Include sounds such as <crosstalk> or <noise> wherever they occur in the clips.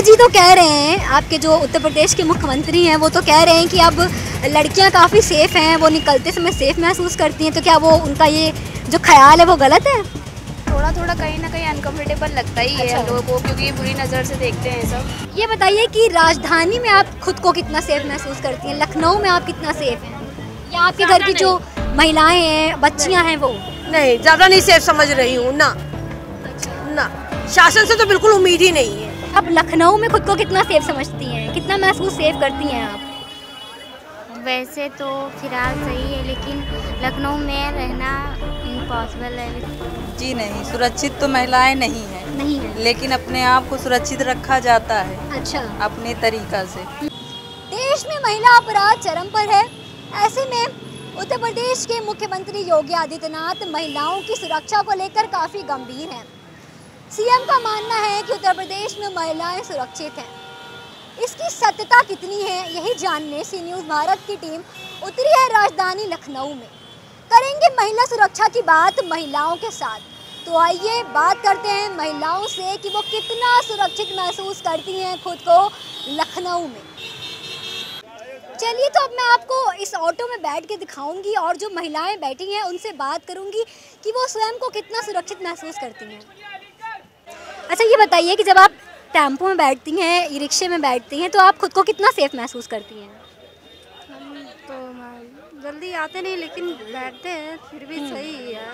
योगी जी तो कह रहे हैं आपके जो उत्तर प्रदेश के मुख्यमंत्री हैं वो तो कह रहे हैं कि अब लड़कियाँ काफ़ी सेफ़ हैं वो निकलते समय सेफ़ महसूस करती हैं तो क्या वो उनका ये जो ख्याल है वो गलत है? थोड़ा थोड़ा कहीं ना कहीं अनकंफर्टेबल लगता ही है अच्छा। हम लोगों को क्योंकि ये बुरी नज़र से देखते हैं सब। ये बताइए कि राजधानी में आप खुद को कितना सेफ़ महसूस करती हैं? लखनऊ में आप कितना सेफ़ हैं? या आपके घर की जो महिलाएँ हैं बच्चियाँ हैं वो? नहीं ज़्यादा नहीं सेफ़ समझ रही हूँ ना। ना। शासन से तो बिल्कुल उम्मीद ही नहीं है। अब लखनऊ में खुद को कितना सेफ़ समझती हैं? कितना महसूस सेफ़ करती हैं आप? वैसे तो फ़िलहाल सही है लेकिन लखनऊ में रहना इम्पॉसिबल है। जी नहीं सुरक्षित तो महिलाएँ नहीं है। नहीं है। लेकिन अपने आप को सुरक्षित रखा जाता है। अच्छा। अपने तरीका से। देश में महिला अपराध चरम पर है। ऐसे में उत्तर प्रदेश के मुख्यमंत्री योगी आदित्यनाथ महिलाओं की सुरक्षा को लेकर काफ़ी गंभीर हैं। सीएम का मानना है कि उत्तर प्रदेश में महिलाएँ सुरक्षित हैं। इसकी सत्यता कितनी है, यही जानने सी न्यूज़ भारत की टीम उतरी है राजधानी लखनऊ में। करेंगे महिला सुरक्षा की बात महिलाओं के साथ। तो आइए बात करते हैं महिलाओं से कि वो कितना सुरक्षित महसूस करती हैं खुद को लखनऊ में। चलिए तो अब मैं आपको इस ऑटो में बैठ के दिखाऊँगी और जो महिलाएँ बैठी हैं उनसे बात करूँगी कि वो स्वयं को कितना सुरक्षित महसूस करती हैं। अच्छा ये बताइए कि जब आप टेंपो में बैठती हैं ई रिक्शे में बैठती हैं तो आप खुद को कितना सेफ़ महसूस करती हैं? तो जल्दी आते नहीं लेकिन बैठते हैं फिर भी सही है।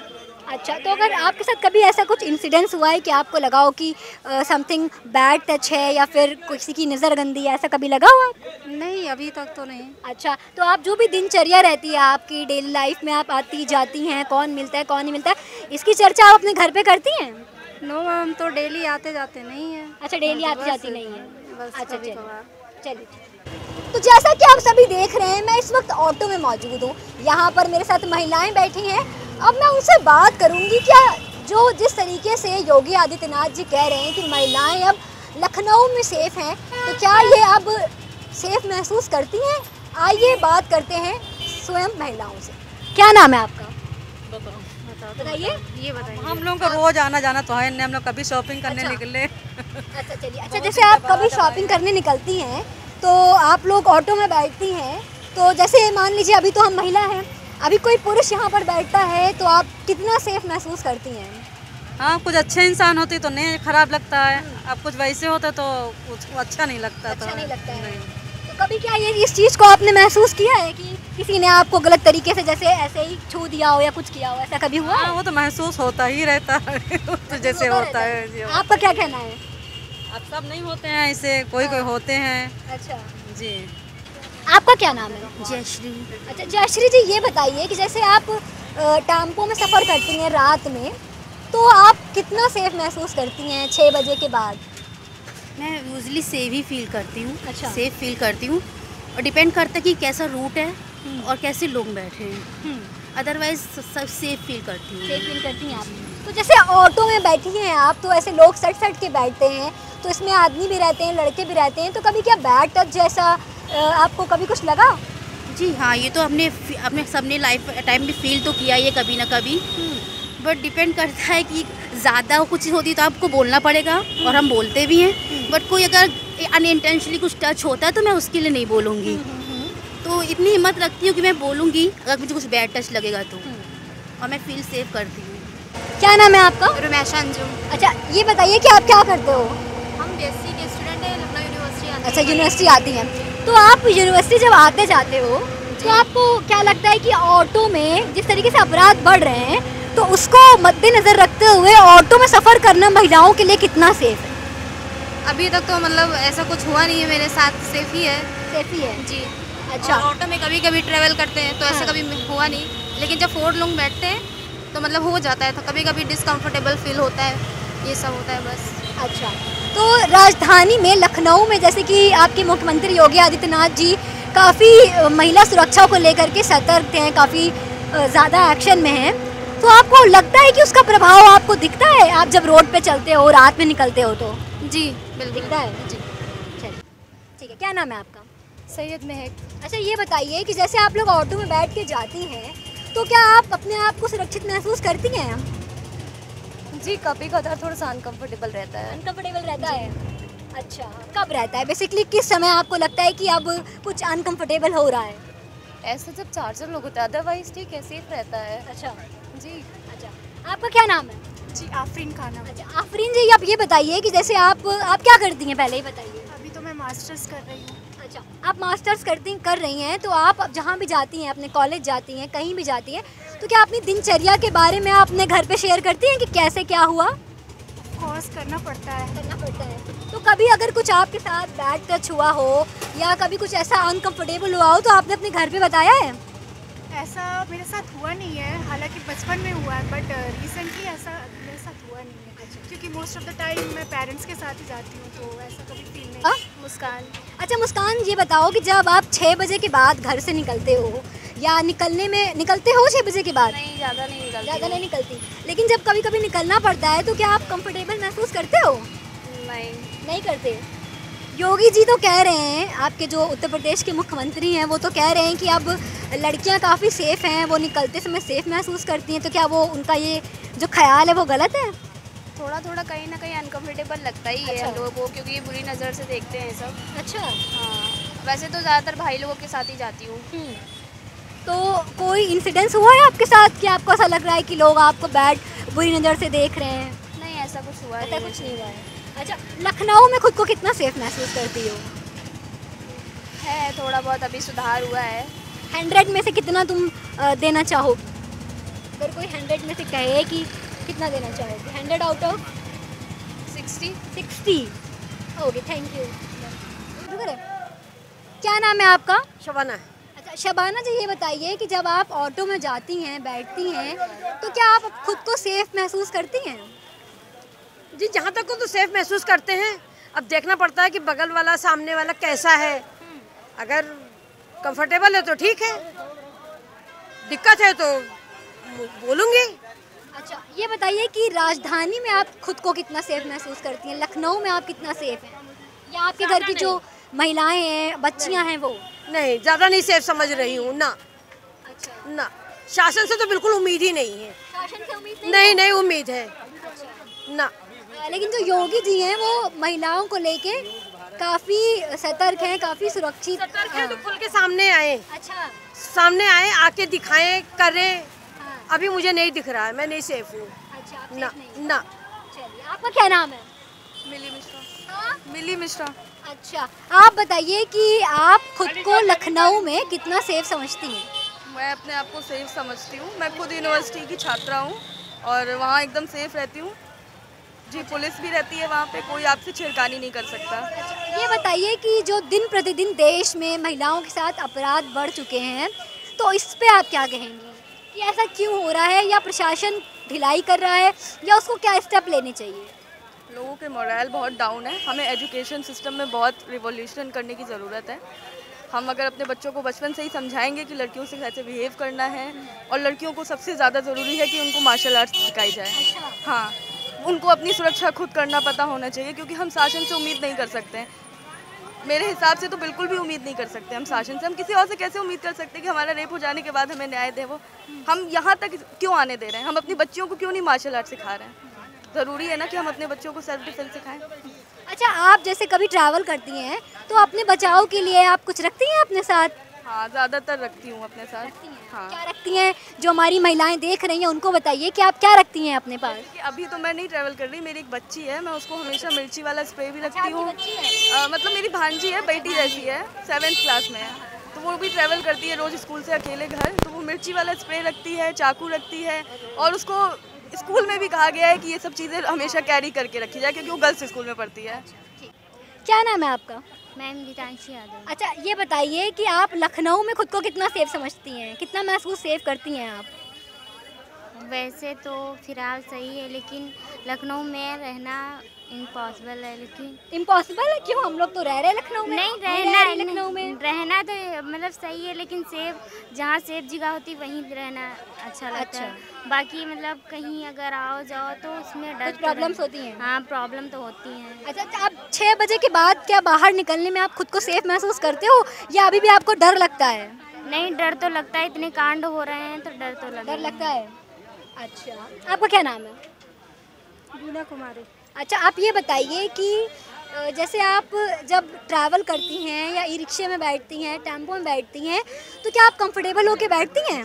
अच्छा तो अगर आपके साथ कभी ऐसा कुछ इंसिडेंस हुआ है कि आपको लगा हो कि समथिंग बैड टच है या फिर किसी की नज़र गंदी है ऐसा कभी लगा हुआ नहीं अभी तक तो नहीं। अच्छा तो आप जो भी दिनचर्या रहती है आपकी डेली लाइफ में आप आती जाती हैं कौन मिलता है कौन नहीं मिलता है इसकी चर्चा आप अपने घर पर करती हैं? नो मैम तो डेली आते जाते नहीं है। अच्छा डेली हाँ, आती जाती नहीं है। अच्छा चलिए। चलिए तो जैसा कि आप सभी देख रहे हैं मैं इस वक्त ऑटो में मौजूद हूँ। यहाँ पर मेरे साथ महिलाएँ बैठी हैं। अब मैं उनसे बात करूँगी क्या जो जिस तरीके से योगी आदित्यनाथ जी कह रहे हैं कि महिलाएँ अब लखनऊ में सेफ़ हैं तो क्या ये अब सेफ़ महसूस करती हैं? आइए बात करते हैं स्वयं महिलाओं से। क्या नाम है आपका? बताइए। ये बताइए। हम लोगों का रोज आना जाना तो है हम लोग कभी शॉपिंग करने अच्छा। निकले। अच्छा चलिए। अच्छा जैसे आप कभी शॉपिंग करने निकलती हैं तो आप लोग ऑटो में बैठती हैं तो जैसे मान लीजिए अभी तो हम महिला हैं अभी कोई पुरुष यहाँ पर बैठता है तो आप कितना सेफ़ महसूस करती हैं? हाँ कुछ अच्छे इंसान होते तो नहीं खराब लगता है। अब कुछ वैसे होते तो कुछ अच्छा नहीं लगता अच्छा तो नहीं लगता है। नहीं। तो कभी क्या ये इस चीज़ को आपने महसूस किया है कि किसी ने आपको गलत तरीके से जैसे ऐसे ही छू दिया हो या कुछ किया हो? ऐसा कभी हुआ? हाँ वो तो महसूस होता ही रहता है। <laughs> तो जैसे होता है जी आपका क्या कहना है? अब सब नहीं होते हैं ऐसे कोई कोई होते हैं। अच्छा। जी। आपका क्या नाम है? जयश्री। अच्छा जयश्री जी ये बताइए कि जैसे आप टेंपो में सफ़र करती हैं रात में तो आप कितना सेफ़ महसूस करती हैं छः बजे के बाद? मैं यूजली सेफ़ ही फील करती हूँ अच्छा। सेफ़ फील करती हूँ। और डिपेंड करता है कि कैसा रूट है और कैसे लोग बैठे हैं। अदरवाइज़ सब सेफ़ फील करती हूँ। सेफ़ फील करती हैं आप। तो जैसे ऑटो में बैठी हैं आप तो ऐसे लोग सट सट के बैठते हैं तो इसमें आदमी भी रहते हैं लड़के भी रहते हैं तो कभी क्या बैड टच जैसा आपको कभी कुछ लगा? जी हाँ ये तो हमने अपने सबने लाइफ टाइम में फील तो किया है कभी ना कभी। बट डिपेंड करता है कि ज़्यादा कुछ होती तो आपको बोलना पड़ेगा और हम बोलते भी हैं। बट कोई अगर अनइंटेंशनली कुछ टच होता है तो मैं उसके लिए नहीं बोलूँगी। तो इतनी हिम्मत रखती हूँ कि मैं बोलूँगी अगर मुझे कुछ बैड टच लगेगा तो। और मैं फील सेफ़ करती हूँ। क्या नाम है आपका? रुमेशा अंजुम अच्छा ये बताइए कि आप क्या करते हो? हम बीएससी के स्टूडेंट हैं लखनऊ यूनिवर्सिटी आते अच्छा यूनिवर्सिटी आती हैं। तो आप यूनिवर्सिटी जब आते जाते हो तो आपको क्या लगता है कि ऑटो में जिस तरीके से अपराध बढ़ रहे हैं तो उसको मद्देनज़र रखते हुए ऑटो में सफ़र करना महिलाओं के लिए कितना सेफ़ है? अभी तक तो मतलब ऐसा कुछ हुआ नहीं है मेरे साथ सेफ़ ही है। सेफ़ ही है? जी। अच्छा। ऑटो में कभी कभी ट्रेवल करते हैं तो ऐसा हाँ। कभी हुआ नहीं। लेकिन जब फोर लोग बैठते हैं तो मतलब हो जाता है तो कभी कभी डिसकम्फर्टेबल फील होता है। ये सब होता है बस। अच्छा। तो राजधानी में लखनऊ में जैसे कि आपके मुख्यमंत्री योगी आदित्यनाथ जी काफ़ी महिला सुरक्षा को लेकर के सतर्क हैं काफ़ी ज़्यादा एक्शन में हैं। तो आपको लगता है कि उसका प्रभाव आपको दिखता है? आप जब रोड पे चलते हो रात में निकलते हो तो? जी बिल्कुल दिखता है। जी चलिए। ठीक है क्या नाम है आपका? सैयद महक। अच्छा ये बताइए कि जैसे आप लोग ऑटो में बैठ के जाती हैं तो क्या आप अपने आप को सुरक्षित महसूस करती हैं? जी कभी कभार थोड़ा सा अनकम्फर्टेबल रहता है। अनकम्फर्टेबल रहता है? अच्छा कब रहता है? बेसिकली किस समय आपको लगता है कि अब कुछ अनकम्फर्टेबल हो रहा है? ऐसा जब चार्जर लोग होते हैं अदरवाइज़ ठीक है सेफ़ रहता है। अच्छा। जी। अच्छा। आपका क्या नाम है? जी आफरीन खाना अच्छा आफरीन जी आप ये बताइए कि जैसे आप आप क्या करती हैं? पहले ही बताइए। अभी तो मैं मास्टर्स कर रही हूँ। अच्छा आप मास्टर्स करती कर रही हैं तो आप जहाँ भी जाती हैं अपने कॉलेज जाती हैं कहीं भी जाती हैं तो क्या अपनी दिनचर्या के बारे में आप अपने घर पे शेयर करती हैं कि कैसे क्या हुआ? कोर्स करना पड़ता है। करना पड़ता है। कभी अगर कुछ आपके साथ बैड टच हुआ हो या कभी कुछ ऐसा अनकंफर्टेबल हुआ हो तो आपने अपने घर पे बताया है? ऐसा मेरे साथ हुआ नहीं है। हालाँकि बचपन में हुआ है बट रिसेंटली ऐसा मेरे साथ हुआ नहीं है। क्योंकि मोस्ट ऑफ़ द टाइम मैं पेरेंट्स के साथ ही जाती हूँ तो ऐसा कभी फील नहीं। हाँ? मुस्कान। अच्छा मुस्कान ये बताओ कि जब आप छः बजे के बाद घर से निकलते हो या निकलने में निकलते हो छः बजे के बाद? नहीं ज़्यादा नहीं निकलती ज़्यादा नहीं निकलती। लेकिन जब कभी कभी निकलना पड़ता है तो क्या आप कंफर्टेबल महसूस करते हो? नहीं। नहीं करते। योगी जी तो कह रहे हैं आपके जो उत्तर प्रदेश के मुख्यमंत्री हैं वो तो कह रहे हैं कि अब लड़कियाँ काफ़ी सेफ़ हैं वो निकलते समय सेफ़ महसूस करती हैं तो क्या वो उनका ये जो ख्याल है वो गलत है? थोड़ा थोड़ा कहीं ना कहीं अनकम्फर्टेबल लगता ही है अच्छा। हम लोगों को क्योंकि ये बुरी नज़र से देखते हैं सब। अच्छा। हाँ वैसे तो ज़्यादातर भाई लोगों के साथ ही जाती हूँ। तो कोई इंसिडेंस हुआ है आपके साथ कि आपको ऐसा लग रहा है कि लोग आपको बैड बुरी नज़र से देख रहे हैं? नहीं ऐसा कुछ हुआ ऐसा कुछ नहीं हुआ है। अच्छा लखनऊ में खुद को कितना सेफ़ महसूस करती हो? है थोड़ा बहुत अभी सुधार हुआ है। हंड्रेड में से कितना तुम देना चाहोगी? अगर कोई हंड्रेड में से कहे कि कितना देना चाहोगे? Hundred out of sixty sixty okay thank you क्या नाम है आपका? शबाना। अच्छा शबाना जी ये बताइए कि जब आप ऑटो में जाती हैं बैठती हैं तो क्या आप खुद को सेफ़ महसूस करती हैं? जी जहाँ तक हो तो सेफ़ महसूस करते हैं। अब देखना पड़ता है कि बगल वाला सामने वाला कैसा है। अगर कंफर्टेबल है तो ठीक है। दिक्कत है तो बोलूँगी। अच्छा ये बताइए कि राजधानी में आप खुद को कितना सेफ़ महसूस करती हैं? लखनऊ में आप कितना सेफ़ हैं? या आपके घर की जो महिलाएँ हैं बच्चियाँ हैं वो? नहीं ज़्यादा नहीं सेफ़ समझ रही हूँ ना। अच्छा। ना। शासन से तो बिल्कुल उम्मीद ही नहीं है। शासन से उम्मीद नहीं नहीं उम्मीद है। ना। आ, लेकिन जो योगी जी हैं वो महिलाओं को लेके काफ़ी सतर्क हैं काफ़ी सुरक्षित। सतर्क है तो खुल के सामने आए। अच्छा। सामने आए आके दिखाएँ करें। हाँ, अभी मुझे नहीं दिख रहा है मैं नहीं सेफ़ हूँ। अच्छा ना चलिए आपका क्या नाम है? मिली मिश्रा। हाँ? मिली मिश्रा। अच्छा आप बताइए कि आप खुद को लखनऊ में कितना सेफ़ समझती हैं? मैं अपने आप को सेफ़ समझती हूँ। मैं खुद यूनिवर्सिटी की छात्रा हूँ और वहाँ एकदम सेफ़ रहती हूँ। जी पुलिस भी रहती है वहाँ पे कोई आपसे छिड़कानी नहीं कर सकता। ये बताइए कि जो दिन प्रतिदिन देश में महिलाओं के साथ अपराध बढ़ चुके हैं तो इस पे आप क्या कहेंगी? कि ऐसा क्यों हो रहा है या प्रशासन ढिलाई कर रहा है या उसको क्या स्टेप लेने चाहिए? लोगों के मोरल बहुत डाउन है। हमें एजुकेशन सिस्टम में बहुत रिवोल्यूशन करने की ज़रूरत है। हम अगर अपने बच्चों को बचपन से ही समझाएँगे कि लड़कियों से कैसे बिहेव करना है और लड़कियों को सबसे ज़्यादा ज़रूरी है कि उनको मार्शल आर्ट्स सिखाई जाए। हाँ। उनको अपनी सुरक्षा खुद करना पता होना चाहिए, क्योंकि हम शासन से उम्मीद नहीं कर सकते। हैं मेरे हिसाब से तो बिल्कुल भी उम्मीद नहीं कर सकते हम शासन से। हम किसी और से कैसे उम्मीद कर सकते हैं कि हमारा रेप हो जाने के बाद हमें न्याय दे वो? हम यहाँ तक क्यों आने दे रहे हैं? हम अपनी बच्चियों को क्यों नहीं मार्शल आर्ट सिखा रहे हैं? ज़रूरी है ना कि हम अपने बच्चों को सेल्फ डिफेंस सिखाएँ। अच्छा आप जैसे कभी ट्रैवल करती हैं तो अपने बचाव के लिए आप कुछ रखती हैं अपने साथ? हाँ ज़्यादातर रखती हूँ अपने साथ। रखती हाँ? क्या रखती हैं? जो हमारी महिलाएँ देख रही हैं उनको बताइए कि आप क्या रखती हैं अपने पास? अभी तो मैं नहीं ट्रैवल कर रही मेरी एक बच्ची है मैं उसको हमेशा मिर्ची वाला स्प्रे भी रखती हूँ। बच्ची है? मतलब मेरी भांजी है बेटी जैसी है सेवेंथ क्लास में है। तो वो भी ट्रैवल करती है रोज़ स्कूल से अकेले घर तो वो मिर्ची वाला स्प्रे रखती है चाकू रखती है और उसको स्कूल में भी कहा गया है कि ये सब चीज़ें हमेशा कैरी करके रखी जाए क्योंकि वो गर्ल्स स्कूल में पढ़ती है। क्या नाम है आपका? मैम गीतांशी यादव अच्छा ये बताइए कि आप लखनऊ में खुद को कितना सेफ़ समझती हैं? कितना महसूस सेफ़ करती हैं आप? वैसे तो फ़िलहाल सही है लेकिन लखनऊ में रहना इम्पॉसिबल है लेकिन इम्पॉसिबल है? क्यों? हम लोग तो रह रहे हैं लखनऊ में। नहीं रहना रहे लखनऊ में। रहना तो मतलब सही है लेकिन सेफ़ जहाँ सेफ़ जगह होती वहीं रहना अच्छा लगता अच्छा। है बाकी मतलब कहीं अगर आओ जाओ तो उसमें डर तो problems होती हैं? हाँ प्रॉब्लम तो होती हैं। अच्छा अच्छा आप छः बजे के बाद क्या बाहर निकलने में आप खुद को सेफ़ महसूस करते हो या अभी भी आपको डर लगता है? नहीं डर तो लगता है इतने कांड हो रहे हैं तो डर तो लगता डर लगता है? अच्छा। आपका क्या नाम है? बीना कुमारी। अच्छा आप ये बताइए कि जैसे आप जब ट्रैवल करती हैं या ई रिक्शे में बैठती हैं टेंपो में बैठती हैं तो क्या आप कंफर्टेबल होके बैठती हैं?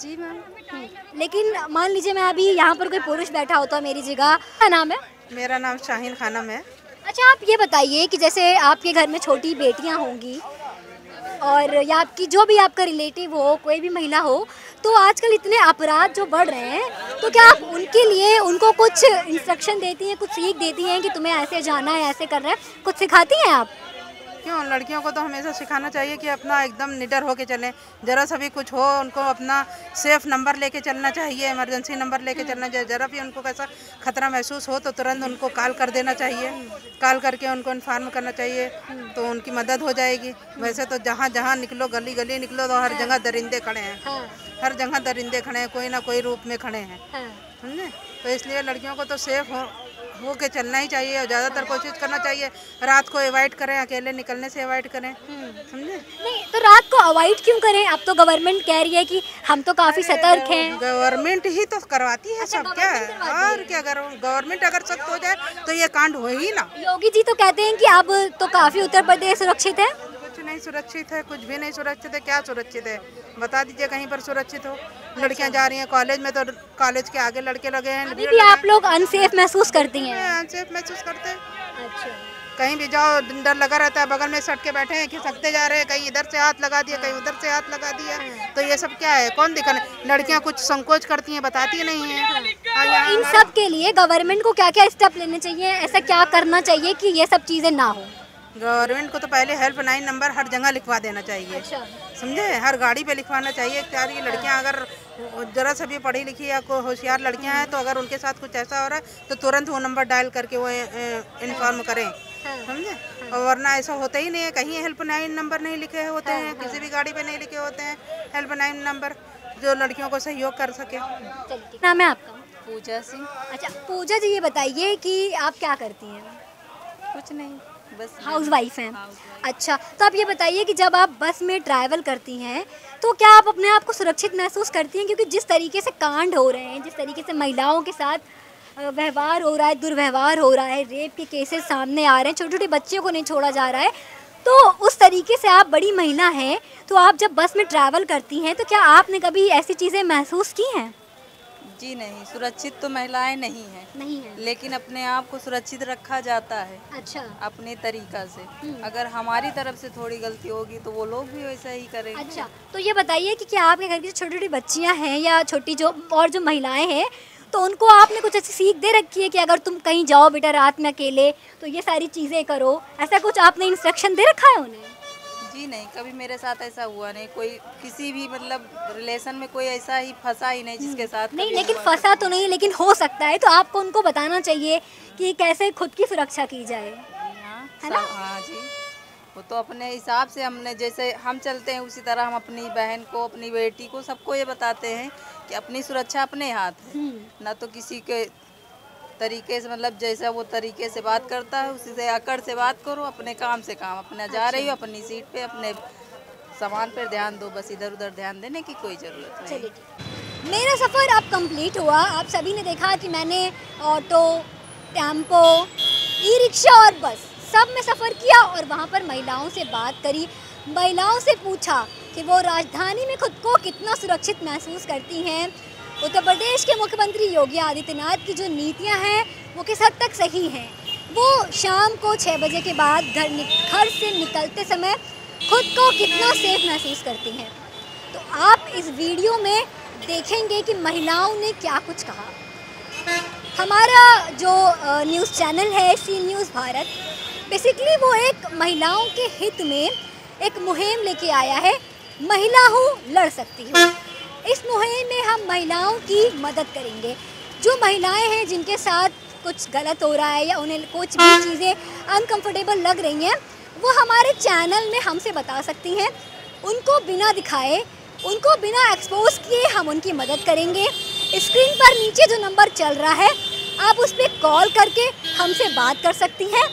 जी मैम। हम्म, लेकिन मान लीजिए मैं अभी यहाँ पर कोई पुरुष बैठा होता मेरी जगह क्या नाम है? मेरा नाम शाहिन खानम है। अच्छा आप ये बताइए कि जैसे आपके घर में छोटी बेटियाँ होंगी और या आपकी जो भी आपका रिलेटिव हो, कोई भी महिला हो तो आजकल इतने अपराध जो बढ़ रहे हैं तो क्या आप उनके लिए उनको कुछ इंस्ट्रक्शन देती हैं, कुछ सीख देती हैं कि तुम्हें ऐसे जाना है, ऐसे करना है? कुछ सिखाती हैं आप? क्यों लड़कियों को तो हमेशा सिखाना चाहिए कि अपना एकदम निडर होके चलें। जरा सा भी कुछ हो उनको अपना सेफ़ नंबर लेके चलना चाहिए इमरजेंसी नंबर लेके चलना चाहिए। जरा भी उनको कैसा खतरा महसूस हो तो तुरंत उनको कॉल कर देना चाहिए। कॉल करके उनको इन्फॉर्म करना चाहिए तो उनकी मदद हो जाएगी। वैसे तो जहाँ जहाँ निकलो गली गली निकलो तो हर जगह दरिंदे खड़े हैं। हर जगह दरिंदे खड़े हैं कोई ना कोई रूप में खड़े हैं। समझे? तो इसलिए लड़कियों को तो सेफ़ हो हो के चलना ही चाहिए और ज़्यादातर कोशिश करना चाहिए। रात को अवॉइड करें अकेले निकलने से अवॉइड करें। समझे? नहीं तो रात को अवॉइड क्यों करें? अब तो गवर्नमेंट कह रही है कि हम तो काफ़ी सतर्क हैं। गवर्नमेंट ही तो करवाती है अच्छा, सब क्या? और क्या अगर गवर्नमेंट अगर सख्त हो जाए तो ये कांड हो ही ना। योगी जी तो कहते हैं कि अब तो काफ़ी उत्तर प्रदेश सुरक्षित है। कुछ नहीं सुरक्षित है कुछ भी नहीं सुरक्षित है क्या सुरक्षित है? बता दीजिए कहीं पर सुरक्षित हो। लड़कियाँ जा रही हैं कॉलेज में तो कॉलेज के आगे लड़के लगे हैं अभी भी आप लोग अनसेफ महसूस करती हैं? अनसेफ महसूस करते हैं। अच्छा। कहीं भी जाओ डर लगा रहता है बगल में सट के बैठे हैं खिसकते जा रहे हैं कहीं इधर से हाथ लगा दिया कहीं उधर से हाथ लगा दिया। तो ये सब क्या है? कौन दिखाने लड़कियाँ कुछ संकोच करती हैं बताती नहीं है। हाँ, इन सब के लिए गवर्नमेंट को क्या क्या स्टेप लेने चाहिए? ऐसा क्या करना चाहिए कि ये सब चीज़ें ना हो? गवर्नमेंट को तो पहले हेल्पलाइन नंबर हर जगह लिखवा देना चाहिए। अच्छा। समझे? हर गाड़ी पे लिखवाना चाहिए। यार ये लड़कियाँ अगर जरा सा भी पढ़ी लिखी या कोई होशियार लड़कियाँ हैं तो अगर उनके साथ कुछ ऐसा हो रहा है तो तुरंत वो नंबर डायल करके वो इन्फॉर्म करें। समझे? और वरना ऐसा होता ही नहीं है। कहीं हेल्पलाइन नंबर नहीं लिखे होते हैं। किसी भी गाड़ी पे नहीं लिखे होते हैं। हेल्पलाइन नंबर जो लड़कियों को सहयोग कर सके। नाम है आपका? पूजा सिंह। अच्छा पूजा जी ये बताइए कि आप क्या करती हैं? कुछ नहीं। बस हाउस वाइफ हैं। अच्छा तो आप ये बताइए कि जब आप बस में ट्रैवल करती हैं तो क्या आप अपने आप को सुरक्षित महसूस करती हैं? क्योंकि जिस तरीके से कांड हो रहे हैं जिस तरीके से महिलाओं के साथ व्यवहार हो रहा है दुर्व्यवहार हो रहा है रेप के केसेस सामने आ रहे हैं छोटे छोटे बच्चों को नहीं छोड़ा जा रहा है तो उस तरीके से आप बड़ी महिला हैं तो आप जब बस में ट्रैवल करती हैं तो क्या आपने कभी ऐसी चीज़ें महसूस की हैं? जी नहीं सुरक्षित तो महिलाएँ नहीं हैं। नहीं है। लेकिन अपने आप को सुरक्षित रखा जाता है। अच्छा। अपने तरीका से। अगर हमारी तरफ़ से थोड़ी गलती होगी तो वो लोग भी वैसा ही करेंगे। अच्छा तो ये बताइए कि क्या आपके घर की छोटी छोटी बच्चियाँ हैं या छोटी जो और जो महिलाएँ हैं तो उनको आपने कुछ ऐसी सीख दे रखी है कि अगर तुम कहीं जाओ बेटा रात में अकेले तो ये सारी चीज़ें करो ऐसा कुछ आपने इंस्ट्रक्शन दे रखा है उन्हें? जी नहीं कभी मेरे साथ ऐसा हुआ नहीं कोई किसी भी मतलब रिलेशन में कोई ऐसा ही फंसा ही नहीं जिसके साथ नहीं लेकिन फंसा तो नहीं लेकिन हो सकता है तो आपको उनको बताना चाहिए कि कैसे खुद की सुरक्षा की जाए। हाँ है ना? हाँ जी वो तो अपने हिसाब से हमने जैसे हम चलते हैं उसी तरह हम अपनी बहन को अपनी बेटी को सबको ये बताते हैं कि अपनी सुरक्षा अपने हाथ है। ना तो किसी के तरीके से मतलब जैसा वो तरीके से बात करता है उसी से अकड़ से बात करो अपने काम से काम अपना जा रही हो अपनी सीट पे अपने सामान पर ध्यान दो बस इधर उधर ध्यान देने की कोई ज़रूरत नहीं। मेरा सफ़र अब कंप्लीट हुआ। आप सभी ने देखा कि मैंने ऑटो टेंपो ई रिक्शा और बस सब में सफ़र किया और वहाँ पर महिलाओं से बात करी। महिलाओं से पूछा कि वो राजधानी में खुद को कितना सुरक्षित महसूस करती हैं। उत्तर प्रदेश के मुख्यमंत्री योगी आदित्यनाथ की जो नीतियाँ हैं, वो किस हद तक सही हैं? वो शाम को छः बजे के बाद घर घर से निकलते समय खुद को कितना सेफ़ महसूस करती हैं? तो आप इस वीडियो में देखेंगे कि महिलाओं ने क्या कुछ कहा। हमारा जो न्यूज़ चैनल है, सी न्यूज़ भारत बेसिकली वो एक महिलाओं के हित में एक मुहिम लेके आया है, महिला हूँ, लड़ सकती हूँ। इस मुहिम में हम महिलाओं की मदद करेंगे। जो महिलाएँ हैं, जिनके साथ कुछ गलत हो रहा है या उन्हें कुछ भी चीज़ें अनकंफर्टेबल लग रही हैं, वो हमारे चैनल में हमसे बता सकती हैं। उनको बिना दिखाए, उनको बिना एक्सपोज किए हम उनकी मदद करेंगे। स्क्रीन पर नीचे जो नंबर चल रहा है, आप उस पर कॉल करके हमसे बात कर सकती हैं।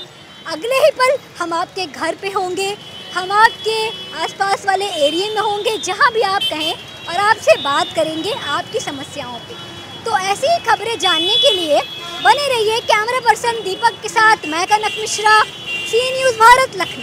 अगले ही पल हम आपके घर पे होंगे, हम आपके आसपास वाले एरिया में होंगे, जहाँ भी आप कहें और आपसे बात करेंगे आपकी समस्याओं पे। तो ऐसी ही खबरें जानने के लिए बने रहिए कैमरा पर्सन दीपक के साथ, मैं कनक मिश्रा सी न्यूज़ भारत, लखनऊ।